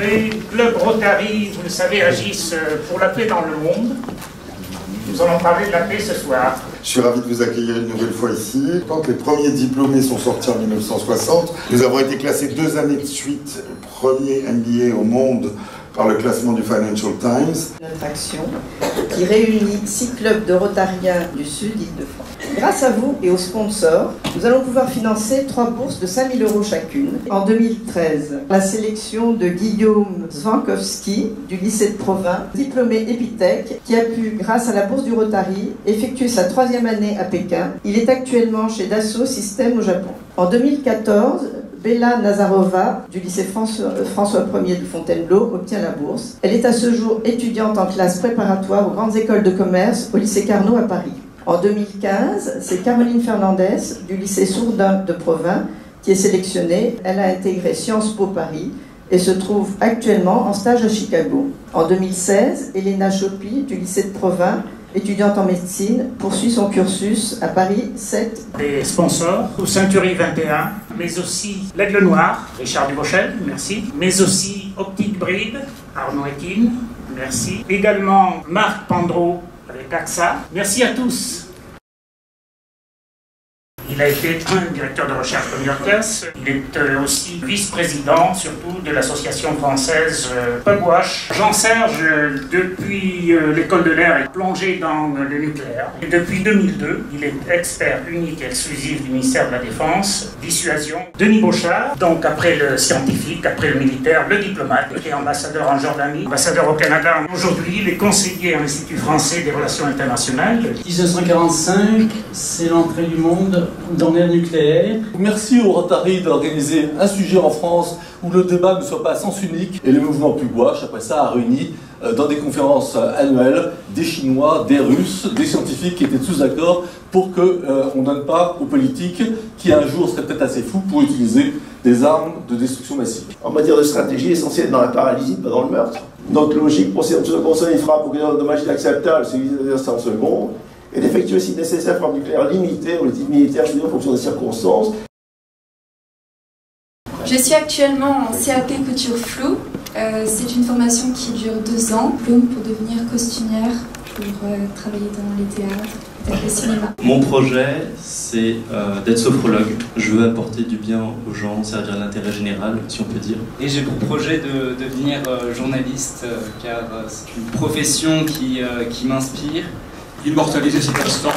les clubs Rotary, vous le savez, agissent pour la paix dans le monde. Nous allons parler de la paix ce soir. Je suis ravi de vous accueillir une nouvelle fois ici. Quand les premiers diplômés sont sortis en 1960, nous avons été classés deux années de suite premier MBA au monde par le classement du Financial Times. Notre action qui réunit six clubs de Rotariens du Sud Île-de-France. Grâce à vous et aux sponsors, nous allons pouvoir financer trois bourses de 5000 euros chacune. En 2013, la sélection de Guillaume Zwankowski du lycée de Provins, diplômé Epitech, qui a pu, grâce à la bourse du Rotary, effectuer sa troisième année à Pékin. Il est actuellement chez Dassault Systèmes au Japon. En 2014, Bella Nazarova du lycée euh, François, Ier de Fontainebleau obtient la bourse. Elle est à ce jour étudiante en classe préparatoire aux grandes écoles de commerce au lycée Carnot à Paris. En 2015, c'est Caroline Fernandez du lycée Sourdin de Provins qui est sélectionnée. Elle a intégré Sciences Po Paris et se trouve actuellement en stage à Chicago. En 2016, Elena Chopi du lycée de Provins étudiante en médecine, poursuit son cursus à Paris 7. Des sponsors, au Ceinturi 21, mais aussi l'Aigle Noir, Richard Dubochel, merci, mais aussi Optique Bride, Arnaud Ekin, merci. Également Marc Pandreau avec AXA. Merci à tous. Il a été directeur de recherche de Yorkers. Il est euh, aussi vice-président, surtout, de l'association française euh, Pugwash. Jean-Serge, euh, depuis l'école de l'air, est plongé dans le nucléaire. Et depuis 2002, il est expert unique et exclusif du ministère de la Défense, dissuasion. Denis Beauchard, donc après le scientifique, après le militaire, le diplomate, et ambassadeur en Jordanie, ambassadeur au Canada. Aujourd'hui, il est conseiller à l'Institut français des relations internationales. 1945, c'est l'entrée du monde dans l'air nucléaire. Merci au Rotary d'organiser un sujet en France où le débat ne soit pas à sens unique. Et le mouvement Pugwash, après ça, a réuni euh, dans des conférences euh, annuelles des Chinois, des Russes, des scientifiques qui étaient tous d'accord pour qu'on euh, on ne donne pas aux politiques qui un jour seraient peut-être assez fous pour utiliser des armes de destruction massive. En matière de stratégie, essentielle dans la paralysie, pas dans le meurtre. Notre logique, pour ce concerne une frappe un dommage inacceptable, c'est en secondes et d'effectuer si nécessaire frappe nucléaire limitée ou les types militaires en fonction des circonstances. Je suis actuellement en CAP couture floue. Euh, c'est une formation qui dure deux ans, pour devenir costumière, pour euh, travailler dans les théâtres, le cinéma. Mon projet, c'est euh, d'être sophrologue. Je veux apporter du bien aux gens, servir l'intérêt général, si on peut dire. Et j'ai pour projet de, devenir journaliste, car c'est une profession qui, qui m'inspire immortaliser cet instant.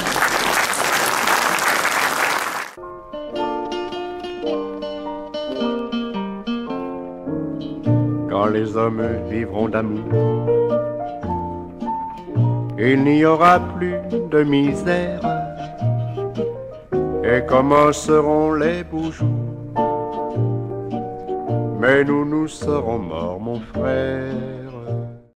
Quand les hommes vivront d'amour, il n'y aura plus de misère. Et commenceront les beaux jours? Mais nous, nous serons morts, mon frère.